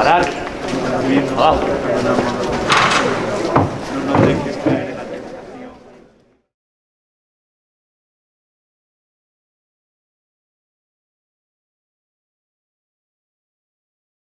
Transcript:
parar Olá.